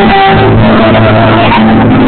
I'm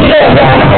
Yeah.